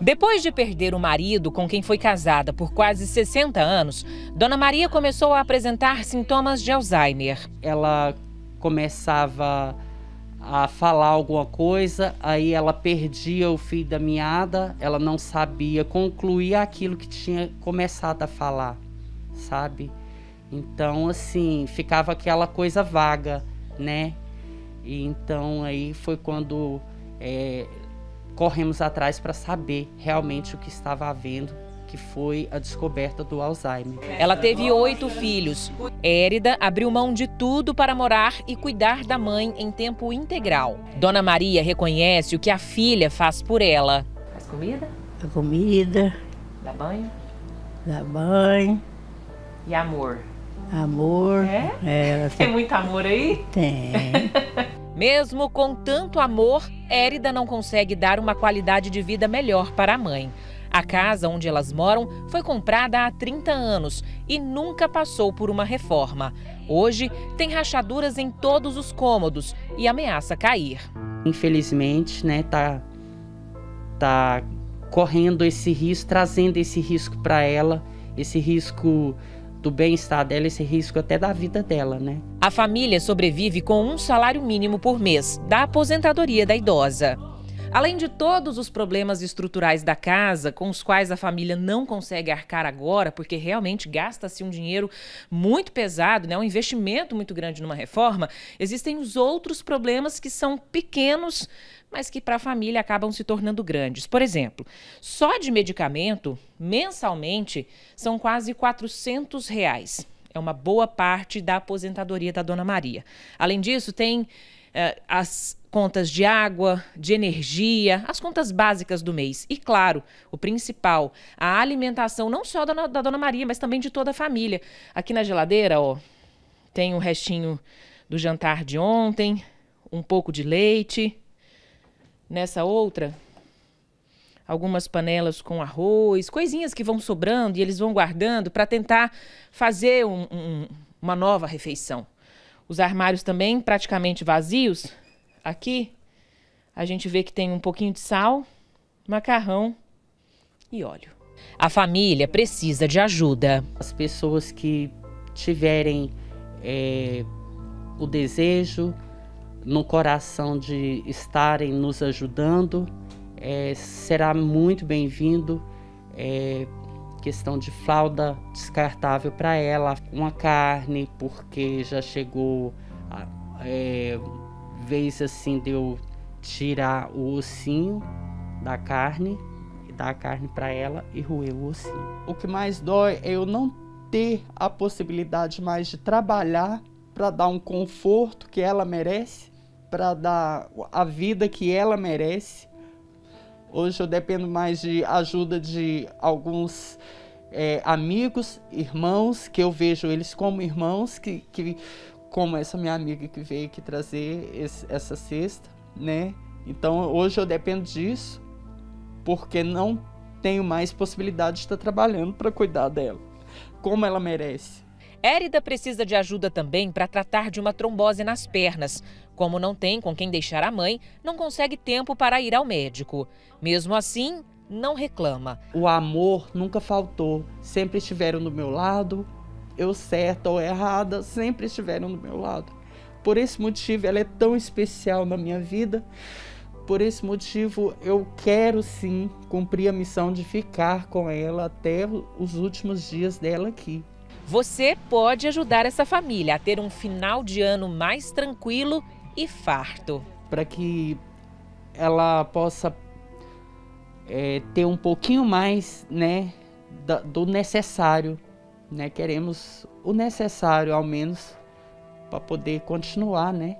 Depois de perder o marido com quem foi casada por quase 60 anos, Dona Maria começou a apresentar sintomas de Alzheimer. Ela começava a falar alguma coisa, aí ela perdia o fio da meada, ela não sabia concluir aquilo que tinha começado a falar, sabe? Então, assim, ficava aquela coisa vaga, né? E então aí foi quando é, corremos atrás para saber realmente o que estava havendo, que foi a descoberta do Alzheimer. Ela teve oito filhos. Érida abriu mão de tudo para morar e cuidar da mãe em tempo integral. Dona Maria reconhece o que a filha faz por ela. Faz comida? A comida, Dá banho? dá banho, E amor? amor. É? Ela Tem muito amor aí? tem. Mesmo com tanto amor, Érida não consegue dar uma qualidade de vida melhor para a mãe. A casa onde elas moram foi comprada há 30 anos e nunca passou por uma reforma. Hoje tem rachaduras em todos os cômodos e ameaça cair. Infelizmente, né, tá tá correndo esse risco, trazendo esse risco para ela, esse risco do bem-estar dela, esse risco até da vida dela, né? A família sobrevive com um salário mínimo por mês da aposentadoria da idosa. Além de todos os problemas estruturais da casa, com os quais a família não consegue arcar agora, porque realmente gasta-se um dinheiro muito pesado, né, um investimento muito grande numa reforma, existem os outros problemas que são pequenos, mas que para a família acabam se tornando grandes. Por exemplo, só de medicamento, mensalmente, são quase 400 reais. É uma boa parte da aposentadoria da Dona Maria. Além disso, tem eh, as contas de água, de energia, as contas básicas do mês. E, claro, o principal, a alimentação não só da, da Dona Maria, mas também de toda a família. Aqui na geladeira, ó, tem um restinho do jantar de ontem, um pouco de leite. Nessa outra, algumas panelas com arroz, coisinhas que vão sobrando e eles vão guardando para tentar fazer um- um- uma nova refeição. Os armários também praticamente vazios. Aqui a gente vê que tem um pouquinho de sal, macarrão e óleo. A família precisa de ajuda. As pessoas que tiverem é, o desejo no coração de estarem nos ajudando, é, será muito bem-vindo. É, questão de fralda descartável para ela, uma carne, porque já chegou é, vez assim de eu tirar o ossinho da carne, dar a carne para ela e roer o ossinho. O que mais dói é eu não ter a possibilidade mais de trabalhar para dar um conforto que ela merece, para dar a vida que ela merece. Hoje eu dependo mais de ajuda de alguns é, amigos, irmãos, que eu vejo eles como irmãos, que, que como essa minha amiga que veio aqui trazer esse- essa cesta, né? Então hoje eu dependo disso, porque não tenho mais possibilidade de estar trabalhando para cuidar dela, como ela merece. Érida precisa de ajuda também para tratar de uma trombose nas pernas. Como não tem com quem deixar a mãe, não consegue tempo para ir ao médico. Mesmo assim, não reclama. O amor nunca faltou, sempre estiveram do meu lado, eu certa ou errada, sempre estiveram do meu lado. Por esse motivo, ela é tão especial na minha vida. Por esse motivo, eu quero sim cumprir a missão de ficar com ela até os últimos dias dela aqui. Você pode ajudar essa família a ter um final de ano mais tranquilo e farto. para que ela possa é, ter um pouquinho mais, né, do necessário, né? Queremos o necessário, ao menos, para poder continuar, né,